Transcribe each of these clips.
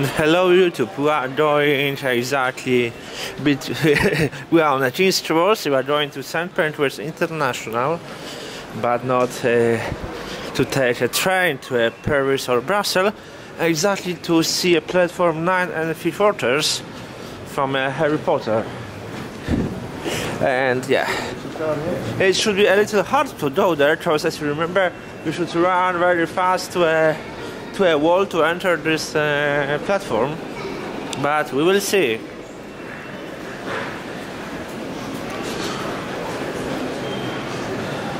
And hello YouTube, we are doing exactly, we are on a King's Cross, we are going to St. Pancras International, but not uh, to take a train to uh, Paris or Brussels, exactly to see a platform 9 and 3 quarters from uh, Harry Potter. And yeah, it should be a little hard to go there, because as you remember, you should run very fast to a to a wall to enter this uh, platform, but we will see.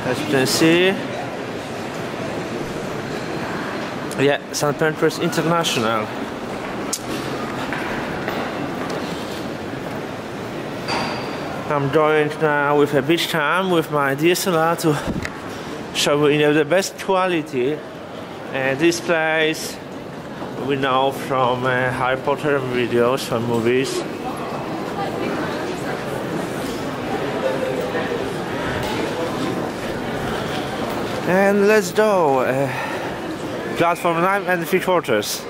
As you can see, yeah, St. Pancras International. I'm joined now with a beach cam with my DSLR to show you know the best quality uh, this place we know from uh, Harry Potter videos, and movies. And let's go. Uh, platform 9 and 3 quarters.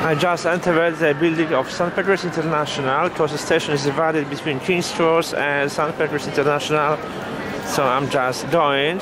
I just entered the building of St. Pancras International because the station is divided between King's Cross and St. Pancras International. So I'm just going.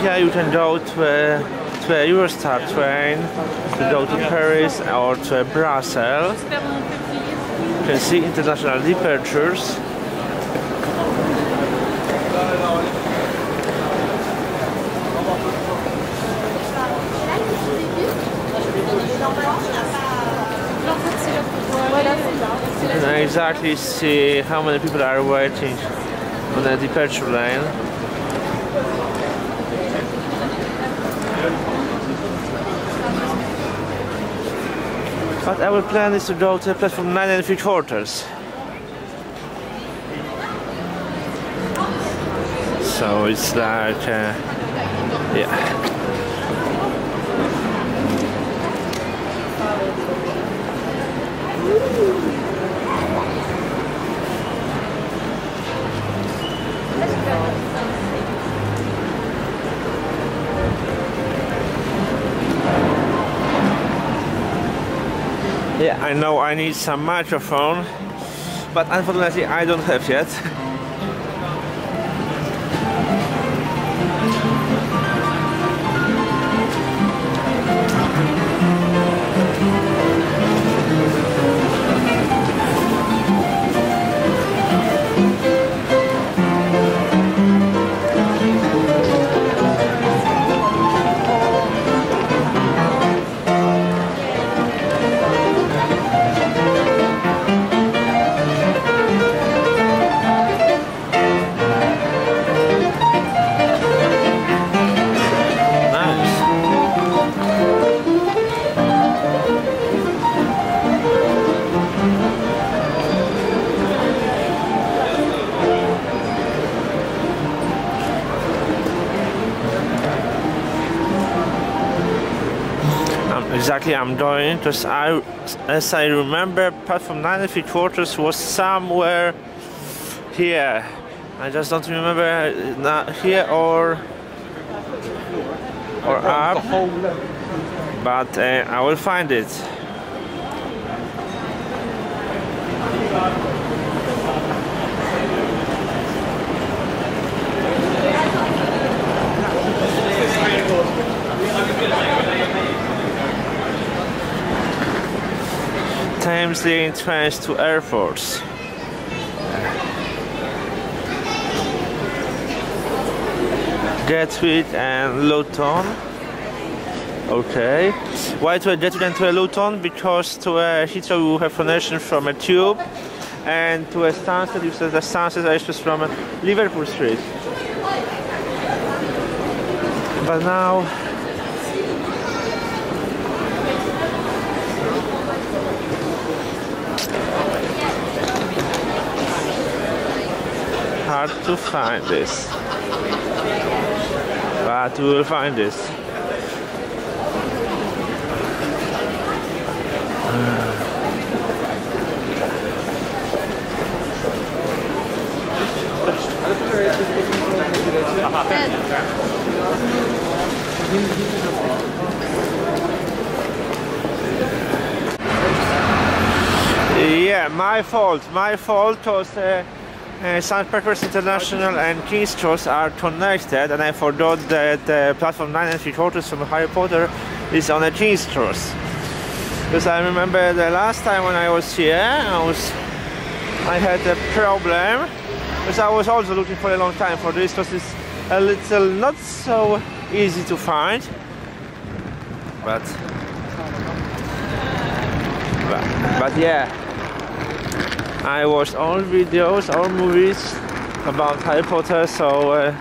Here you can go to a, to a Eurostar train to go to Paris or to Brussels. You can see international departures. And I exactly see how many people are waiting on the departure line. But our plan is to go to platform 9 and 3 quarters. So it's like, uh, yeah. Yeah, I know I need some microphone, but unfortunately I don't have yet. exactly, I'm doing because I, as I remember, platform 9 and 3 quarters was somewhere here. I just don't remember uh, not here or or up, but uh, I will find it. Mostly trains to airports. Gatwick and Luton. Okay. Why to a Gatwick and to a Luton? Because to uh, a Heathrow you have connection from a tube and to a Stansted you said the Stansted Express from Liverpool Street. But now hard to find this. But we will find this. Yeah, my fault. My fault because uh, uh, St. Pancras International and King's Cross are connected, and I forgot that uh, platform 9 and 3 quarters from Harry Potter is on a King's Cross. Because I remember the last time when I was here, I was I had a problem because I was also looking for a long time for this because it's a little not so easy to find, but but, but yeah. I watched all videos, all movies about Harry Potter, so uh,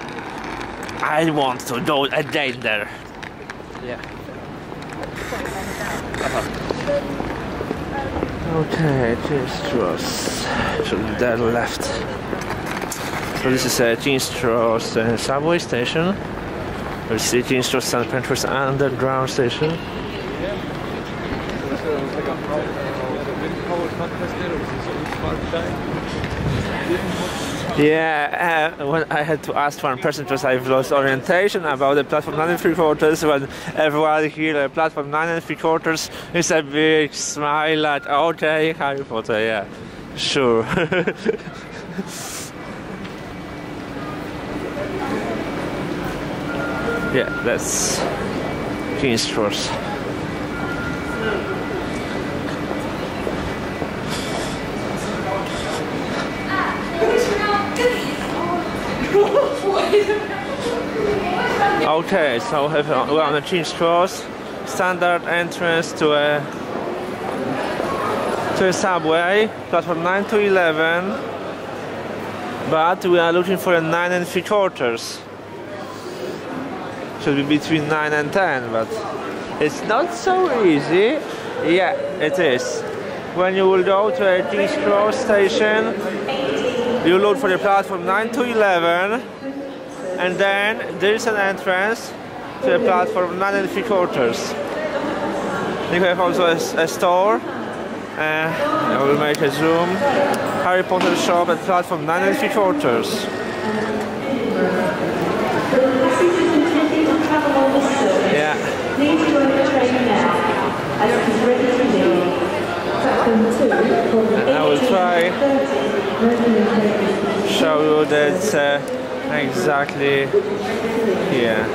I want to go again there. Yeah. Okay, King's Cross. So there left. So this is a King's Cross uh, subway station. We see King's Cross St. Pancras underground station. Yeah, uh, when I had to ask one person because I've lost orientation about the platform 9 and 3 quarters when everyone here platform 9 and 3 quarters is a big smile like okay Harry Potter yeah sure. Yeah that's King's Cross Okay, so we have, uh, we're on the King's Cross, standard entrance to a to a subway, platform 9 to 11, but we are looking for a 9 and 3 quarters. Should be between 9 and 10, but it's not so easy. Yeah, it is. When you will go to a King's Cross station, you look for the platform 9 to 11, and then there is an entrance to the platform 9 and 3 quarters. You have also a, a store. Uh, I will make a zoom. Harry Potter shop at platform 9 and 3 quarters. Yeah. Please join the train now, as it is ready to leave. Platform 2 for the And I will try show you that uh, exactly here.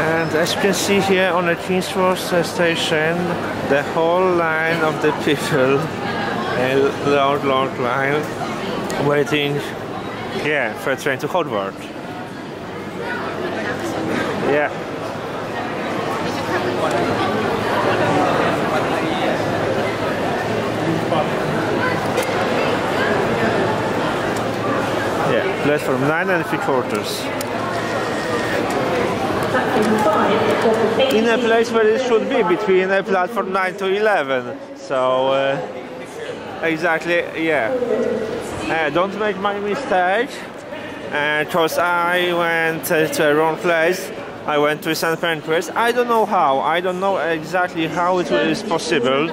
And as you can see here on the King's Cross station, the whole line of the people, a long, long line, waiting here for a train to Hogwarts. Yeah. Yeah, platform 9 and 3 quarters. Platform 5 for the In a place where it should be, between a platform 9 to 11. So, uh, exactly, yeah. Uh, don't make my mistake, because I went uh, to a wrong place. I went to St. Pancras. I don't know how. I don't know exactly how it is possible.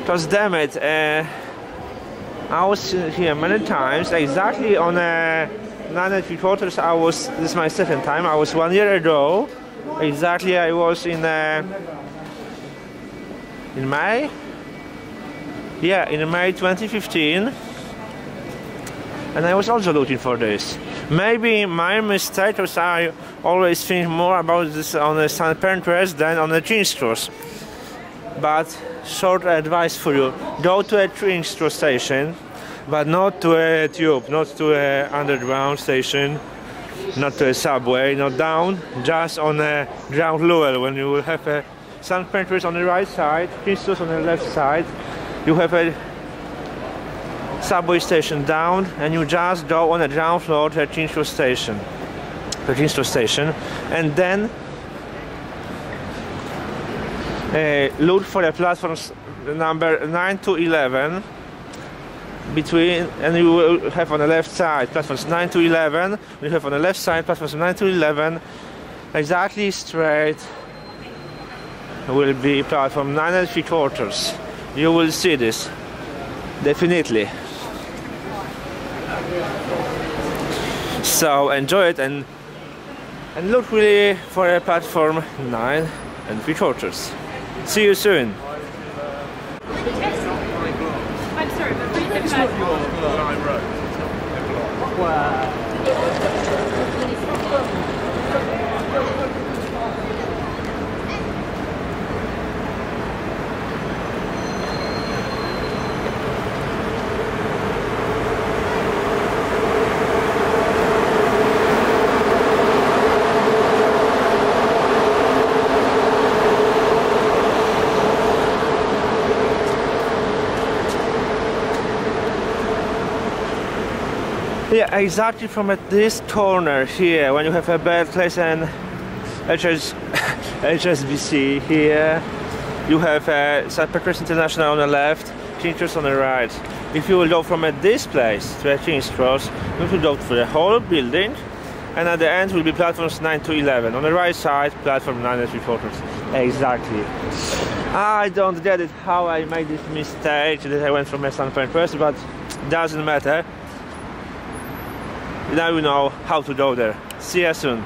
Because damn it, uh, I was here many times. Exactly on a nine and three quarters. I was. This is my second time. I was one year ago. Exactly, I was in uh, in May. Yeah, in May 2015, and I was also looking for this. Maybe my mistake was I always think more about this on the St. Pancras than on the King's Cross. But short advice for you: go to a Cross station, but not to a tube, not to a underground station, not to a subway, not down, just on a ground level. When you will have a St. On the right side, King's on the left side, you have a subway station down and you just go on the ground floor to a Cross station the King's station and then Eh, look for the platforms number 9 to 11 between and you will have on the left side platforms 9 to 11 you have on the left side platforms 9 to 11 exactly straight will be platform 9 and 3 quarters. You will see this. Definitely. So enjoy it and and look really for a platform 9 and 3 quarters see you soon. I'm sorry, but Yeah, exactly from at this corner here, when you have a Barclays and HS, HSBC here, you have uh, St. Pancras International on the left, King's Cross on the right. If you will go from at this place to a King's Cross, you will go through the whole building, and at the end will be platforms 9 to 11. On the right side, platform 9 and 3 quarters. Exactly. I don't get it how I made this mistake that I went from a St. Pancras, but doesn't matter now you know how to go there. See you soon.